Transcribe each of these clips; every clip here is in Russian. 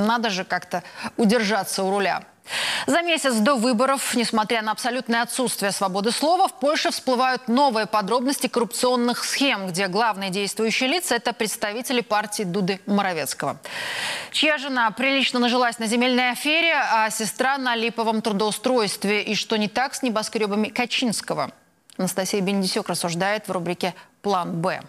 Надо же как-то удержаться у руля. За месяц до выборов, несмотря на абсолютное отсутствие свободы слова, в Польше всплывают новые подробности коррупционных схем, где главные действующие лица – это представители партии Дуды Моровецкого. Чья жена прилично нажилась на земельной афере, а сестра на липовом трудоустройстве. И что не так с небоскребами Качинского? Анастасия Бендисек рассуждает в рубрике «План Б».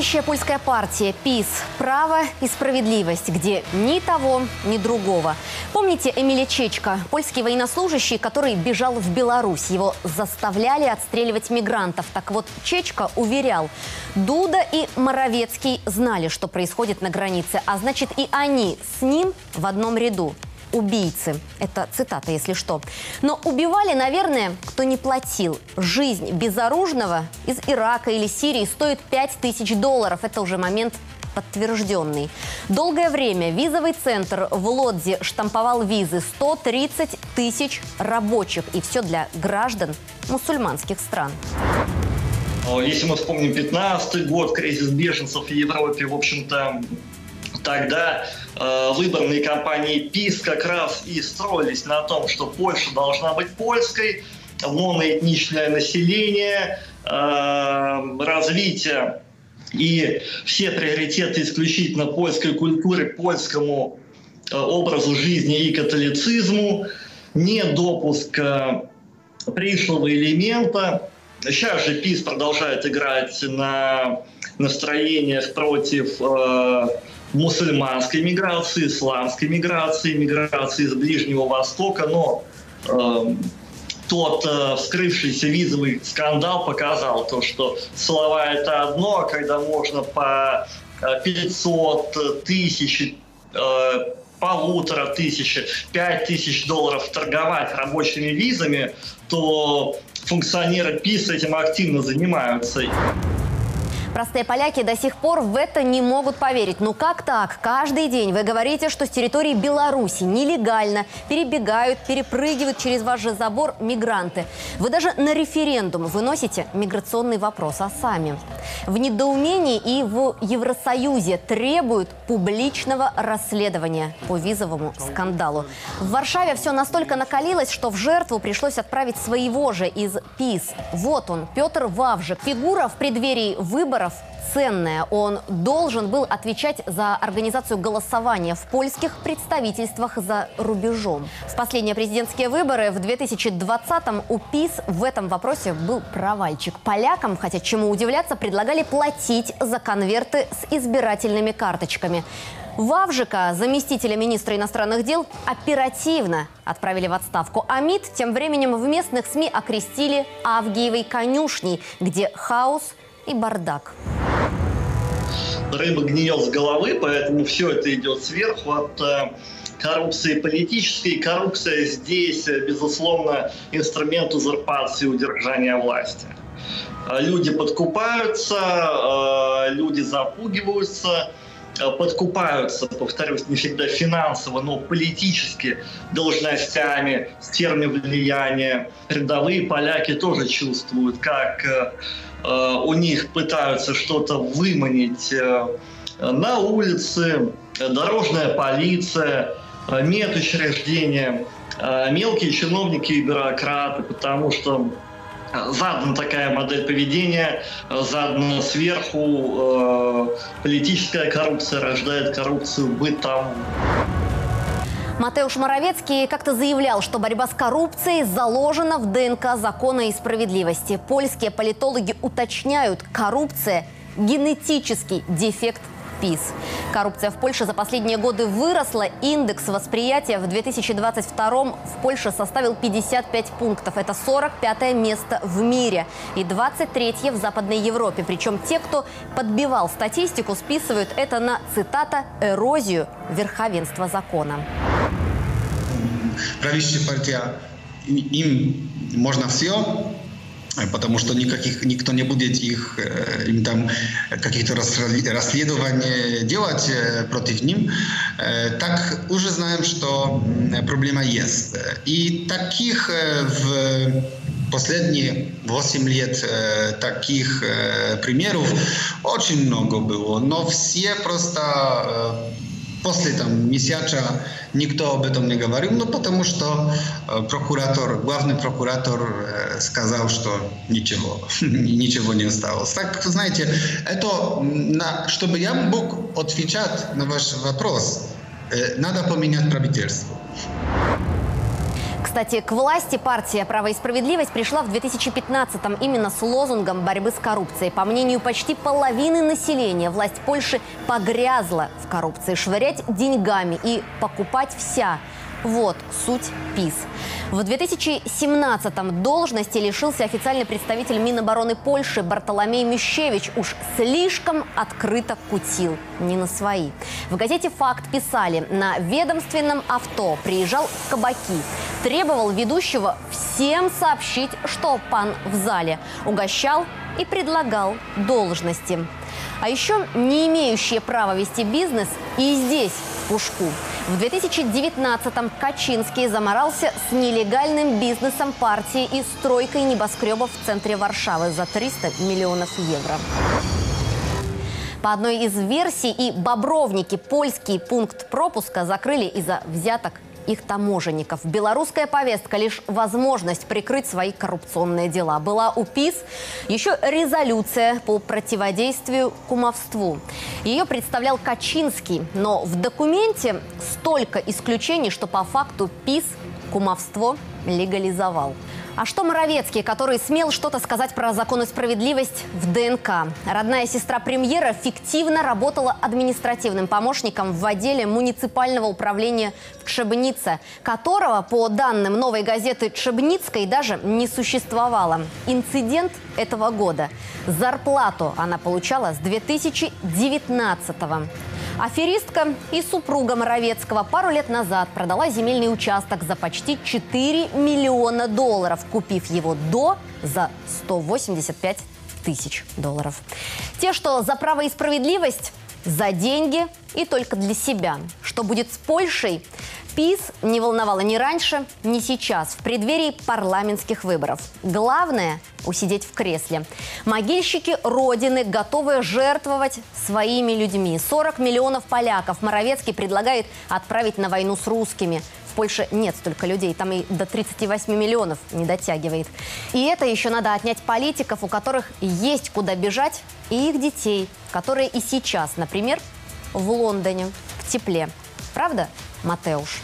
Правящая польская партия ПИС «Право и справедливость», где ни того, ни другого. Помните Эмиля Чечка, польский военнослужащий, который бежал в Беларусь? Его заставляли отстреливать мигрантов. Так вот, Чечка уверял, Дуда и Моровецкий знали, что происходит на границе, а значит и они с ним в одном ряду убийцы. Это цитата, если что. Но убивали, наверное, кто не платил. Жизнь безоружного из Ирака или Сирии стоит 5 тысяч долларов. Это уже момент подтвержденный. Долгое время визовый центр в Лодзе штамповал визы 130 тысяч рабочих. И все для граждан мусульманских стран. Если мы вспомним 15 год, кризис беженцев в Европе, в общем-то, тогда э, выборные кампании ПИС как раз и строились на том, что Польша должна быть польской, моноэтничное население, э, развитие и все приоритеты исключительно польской культуры, польскому э, образу жизни и католицизму, не допуск э, пришлого элемента. Сейчас же ПИС продолжает играть на настроениях против э, мусульманской миграции, исламской миграции, миграции из Ближнего Востока, но э, тот э, вскрывшийся визовый скандал показал то, что слова это одно, а когда можно по 500 э, тысяч, э, полутора тысяч, пять тысяч долларов торговать рабочими визами, то функционеры ПИС этим активно занимаются. Простые поляки до сих пор в это не могут поверить. Ну как так? Каждый день вы говорите, что с территории Беларуси нелегально перебегают, перепрыгивают через ваш же забор мигранты. Вы даже на референдум выносите миграционный вопрос, а сами в недоумении и в Евросоюзе требуют публичного расследования по визовому скандалу. В Варшаве все настолько накалилось, что в жертву пришлось отправить своего же из ПИС. Вот он, Петр Вавжик, фигура в преддверии выборов выборов ценное. Он должен был отвечать за организацию голосования в польских представительствах за рубежом. В последние президентские выборы в 2020-м у ПИС в этом вопросе был провальчик. Полякам, хотя чему удивляться, предлагали платить за конверты с избирательными карточками. Вавжика, заместителя министра иностранных дел, оперативно отправили в отставку. А МИД тем временем в местных СМИ окрестили Авгиевой конюшней, где хаос и бардак. Рыба гниет с головы, поэтому все это идет сверху от э, коррупции политической. Коррупция здесь, э, безусловно, инструмент узурпации удержания власти. Э, люди подкупаются, люди запугиваются, подкупаются, повторюсь, не всегда финансово, но политически должностями, сферами влияния. Рядовые поляки тоже чувствуют, как Э, у них пытаются что-то выманить э, на улице, дорожная полиция, э, медучреждения, мелкие чиновники и бюрократы, потому что задана такая модель поведения, задана сверху, политическая коррупция рождает коррупцию бытовую. Матеуш Моровецкий как-то заявлял, что борьба с коррупцией заложена в ДНК закона и справедливости. Польские политологи уточняют, коррупция – генетический дефект ПИС. Коррупция в Польше за последние годы выросла. Индекс восприятия в 2022 в Польше составил 55 пунктов. Это 45 место в мире и 23 в Западной Европе. Причем те, кто подбивал статистику, списывают это на, цитата, «эрозию верховенства закона» правящая партия, им можно все, потому что никаких, никто не будет их э, им там каких-то расследований делать э, против них, э, так уже знаем, что проблема есть. И таких в последние 8 лет таких примеров очень много было, но все просто после там месяца никто об этом не говорил, ну потому что э, прокуратор, главный прокуратор э, сказал, что ничего, ничего не осталось. Так, знаете, это, на, чтобы я мог отвечать на ваш вопрос, э, надо поменять правительство. Кстати, к власти партия «Право и справедливость» пришла в 2015-м именно с лозунгом борьбы с коррупцией. По мнению почти половины населения, власть Польши погрязла в коррупции. Швырять деньгами и покупать вся – вот суть ПИС. В 2017-м должности лишился официальный представитель Минобороны Польши Бартоломей Мещевич. Уж слишком открыто кутил, не на свои. В газете «Факт» писали, на ведомственном авто приезжал в кабаки. Требовал ведущего всем сообщить, что пан в зале. Угощал и предлагал должности. А еще не имеющие права вести бизнес и здесь, Пушку. В 2019-м Качинский заморался с нелегальным бизнесом партии и стройкой небоскребов в центре Варшавы за 300 миллионов евро. По одной из версий и бобровники польский пункт пропуска закрыли из-за взяток их таможенников. Белорусская повестка – лишь возможность прикрыть свои коррупционные дела. Была у ПИС еще резолюция по противодействию кумовству. Ее представлял Качинский, но в документе столько исключений, что по факту ПИС кумовство легализовал. А что Моровецкий, который смел что-то сказать про закон и справедливость в ДНК? Родная сестра премьера фиктивно работала административным помощником в отделе муниципального управления в Чебнице, которого, по данным новой газеты Чебницкой, даже не существовало. Инцидент этого года. Зарплату она получала с 2019 -го. Аферистка и супруга Моровецкого пару лет назад продала земельный участок за почти 4 миллиона долларов, купив его до за 185 тысяч долларов. Те, что за право и справедливость, за деньги и только для себя. Что будет с Польшей? ПИС не волновало ни раньше, ни сейчас, в преддверии парламентских выборов. Главное – усидеть в кресле. Могильщики Родины готовы жертвовать своими людьми. 40 миллионов поляков Моровецкий предлагает отправить на войну с русскими. В Польше нет столько людей, там и до 38 миллионов не дотягивает. И это еще надо отнять политиков, у которых есть куда бежать, и их детей, которые и сейчас, например, в Лондоне, в тепле. Правда, Матеуш?